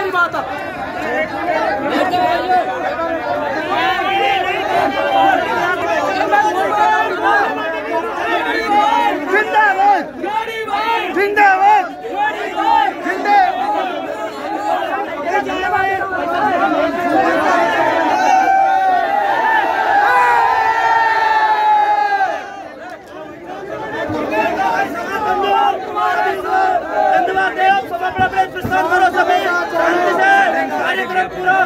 मेरी बात।